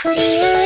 see